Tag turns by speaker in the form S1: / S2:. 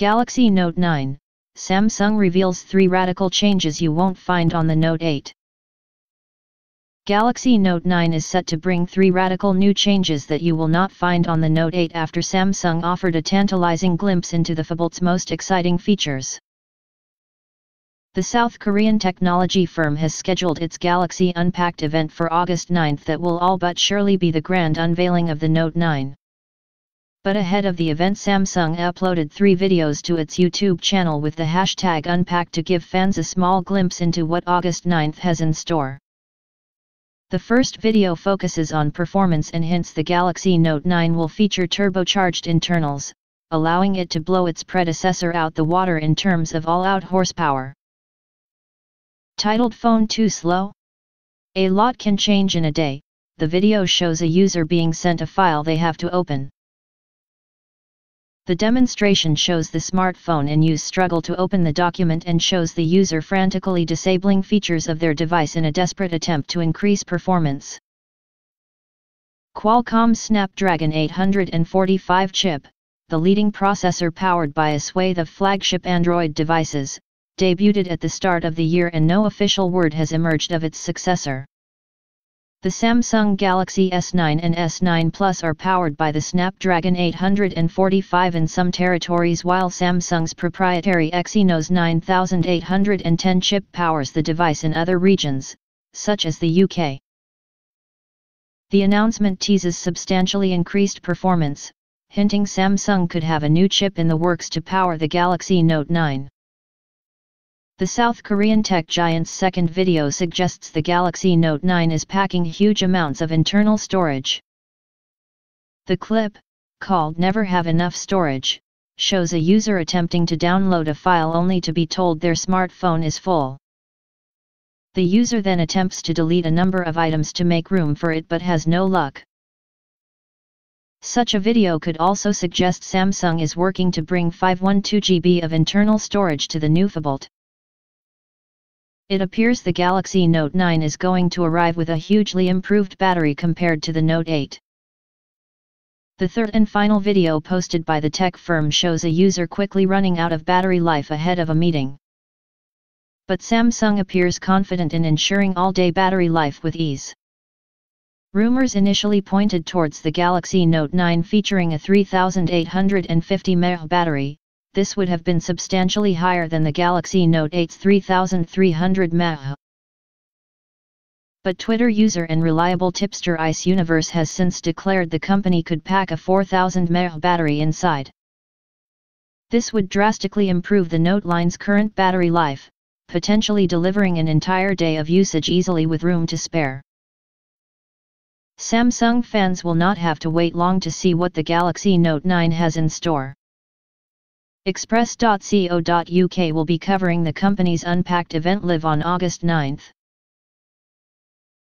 S1: Galaxy Note 9, Samsung reveals 3 radical changes you won't find on the Note 8. Galaxy Note 9 is set to bring 3 radical new changes that you will not find on the Note 8 after Samsung offered a tantalizing glimpse into the phablet's most exciting features. The South Korean technology firm has scheduled its Galaxy Unpacked event for August 9 that will all but surely be the grand unveiling of the Note 9 but ahead of the event Samsung uploaded three videos to its YouTube channel with the hashtag Unpacked to give fans a small glimpse into what August 9th has in store. The first video focuses on performance and hints the Galaxy Note 9 will feature turbocharged internals, allowing it to blow its predecessor out the water in terms of all-out horsepower. Titled Phone Too Slow? A lot can change in a day, the video shows a user being sent a file they have to open. The demonstration shows the smartphone in use struggle to open the document and shows the user frantically disabling features of their device in a desperate attempt to increase performance. Qualcomm Snapdragon 845 chip, the leading processor powered by a swathe of flagship Android devices, debuted at the start of the year and no official word has emerged of its successor. The Samsung Galaxy S9 and S9 Plus are powered by the Snapdragon 845 in some territories while Samsung's proprietary Exynos 9810 chip powers the device in other regions, such as the UK. The announcement teases substantially increased performance, hinting Samsung could have a new chip in the works to power the Galaxy Note 9. The South Korean tech giant's second video suggests the Galaxy Note 9 is packing huge amounts of internal storage. The clip, called Never Have Enough Storage, shows a user attempting to download a file only to be told their smartphone is full. The user then attempts to delete a number of items to make room for it but has no luck. Such a video could also suggest Samsung is working to bring 512GB of internal storage to the new phablet. It appears the Galaxy Note 9 is going to arrive with a hugely improved battery compared to the Note 8. The third and final video posted by the tech firm shows a user quickly running out of battery life ahead of a meeting. But Samsung appears confident in ensuring all-day battery life with ease. Rumors initially pointed towards the Galaxy Note 9 featuring a 3850 mAh battery, this would have been substantially higher than the Galaxy Note 8's 3300 mAh. But Twitter user and reliable tipster Ice Universe has since declared the company could pack a 4000 mAh battery inside. This would drastically improve the Note line's current battery life, potentially delivering an entire day of usage easily with room to spare. Samsung fans will not have to wait long to see what the Galaxy Note 9 has in store. Express.co.uk will be covering the company's Unpacked event live on August 9.